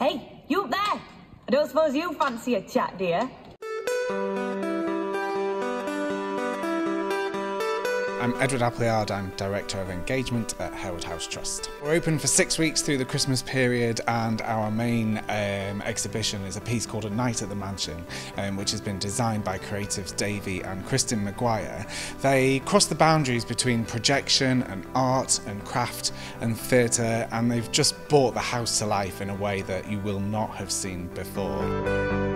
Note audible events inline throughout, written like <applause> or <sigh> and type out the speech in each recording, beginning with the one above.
Hey, you there? I don't suppose you fancy a chat, dear? I'm Edward Appleyard, I'm Director of Engagement at Harewood House Trust. We're open for six weeks through the Christmas period and our main um, exhibition is a piece called A Night at the Mansion um, which has been designed by creatives Davy and Kristin McGuire. They cross the boundaries between projection and art and craft and theatre and they've just brought the house to life in a way that you will not have seen before.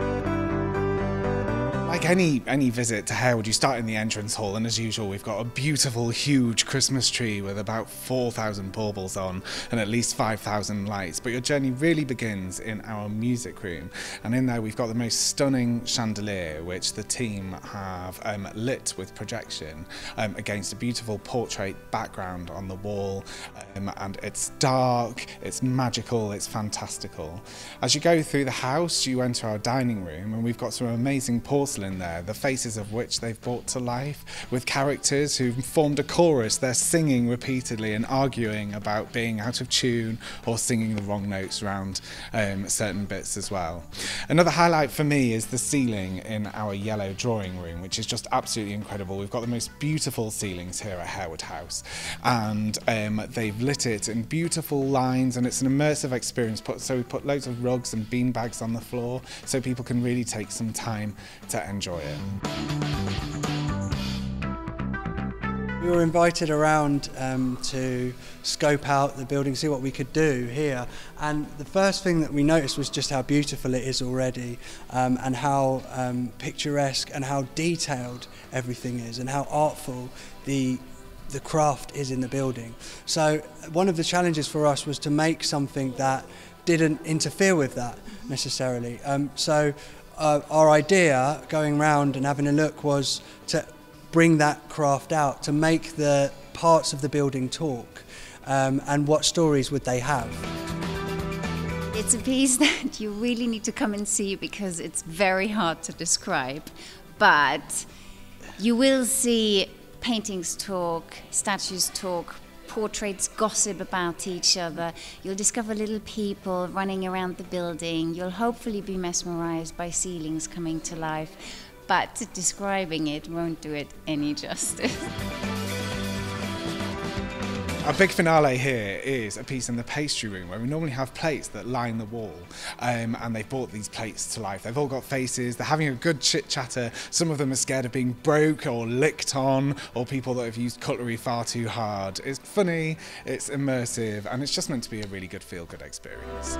Like any any visit to Harewood, you start in the entrance hall, and as usual, we've got a beautiful, huge Christmas tree with about 4,000 baubles on and at least 5,000 lights. But your journey really begins in our music room, and in there we've got the most stunning chandelier, which the team have um, lit with projection um, against a beautiful portrait background on the wall, um, and it's dark, it's magical, it's fantastical. As you go through the house, you enter our dining room, and we've got some amazing porcelain in there, the faces of which they've brought to life, with characters who've formed a chorus. They're singing repeatedly and arguing about being out of tune or singing the wrong notes around um, certain bits as well. Another highlight for me is the ceiling in our yellow drawing room, which is just absolutely incredible. We've got the most beautiful ceilings here at Harewood House, and um, they've lit it in beautiful lines, and it's an immersive experience. So we put loads of rugs and bean bags on the floor so people can really take some time to enjoy it. We were invited around um, to scope out the building, see what we could do here. And the first thing that we noticed was just how beautiful it is already um, and how um, picturesque and how detailed everything is and how artful the the craft is in the building. So one of the challenges for us was to make something that didn't interfere with that necessarily. Um, so uh, our idea going round and having a look was to bring that craft out, to make the parts of the building talk, um, and what stories would they have. It's a piece <laughs> that you really need to come and see because it's very hard to describe, but you will see paintings talk, statues talk, portraits gossip about each other. You'll discover little people running around the building. You'll hopefully be mesmerized by ceilings coming to life. But describing it won't do it any justice. <laughs> Our big finale here is a piece in the pastry room where we normally have plates that line the wall um, and they've brought these plates to life. They've all got faces, they're having a good chit chatter. Some of them are scared of being broke or licked on or people that have used cutlery far too hard. It's funny, it's immersive and it's just meant to be a really good feel good experience.